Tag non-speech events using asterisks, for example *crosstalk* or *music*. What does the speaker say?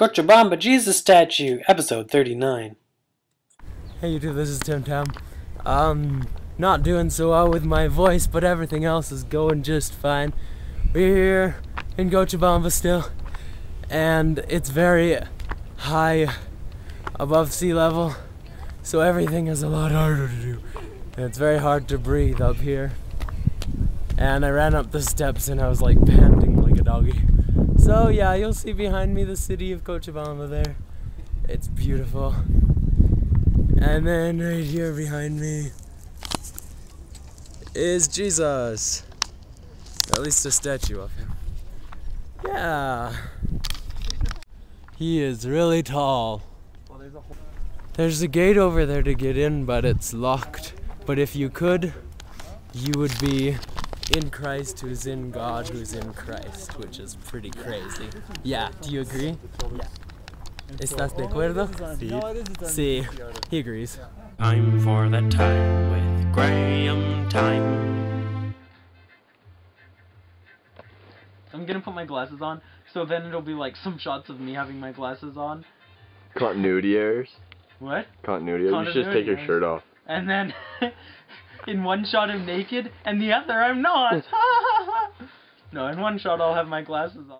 Cochabamba Jesus statue, episode 39. Hey YouTube, this is Tim Tam. Um, not doing so well with my voice, but everything else is going just fine. We're here in Cochabamba still, and it's very high above sea level, so everything is a lot harder to do. And it's very hard to breathe up here. And I ran up the steps and I was like panting like a doggy. So yeah, you'll see behind me the city of Cochabamba there. It's beautiful. And then right here behind me is Jesus. At least a statue of him. Yeah. He is really tall. There's a gate over there to get in, but it's locked. But if you could, you would be in Christ who's in God who's in Christ, which is pretty crazy. Yeah, do you agree? Yeah. ¿Estás de acuerdo? Sí. Sí, he agrees. Time for that time with Graeme time. I'm gonna put my glasses on, so then it'll be like some shots of me having my glasses on. Continuity errors. What? Continuity errors. You should just take your shirt off. And then *laughs* in one shot I'm naked, and the other I'm not. *laughs* no, in one shot I'll have my glasses on.